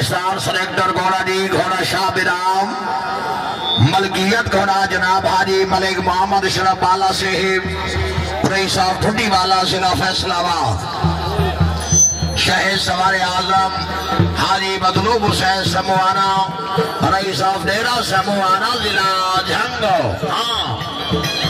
پاکستان سریکٹر گھوڑا جی گھوڑا شاہ برام ملکیت گھوڑا جناب حاجی ملک محمد شرف بالا صحیب رئیس صاحب تھٹی والا ضلع فیصل آباد، شہر سوار آزم حاجی مطلوب حسین سموانا، رئیس صاحب دیرہ سموانا زلہ جھنگو۔ ہاں۔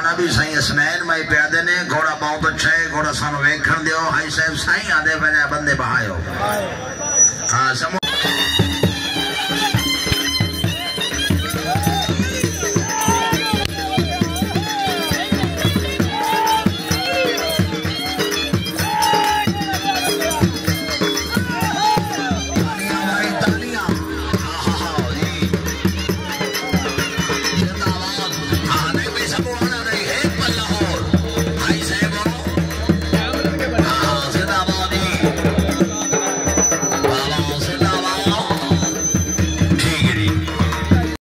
نه به سائين سنائن پيا دي گهوڙا ته ڇهه گهوڙا سامهون بندي بايو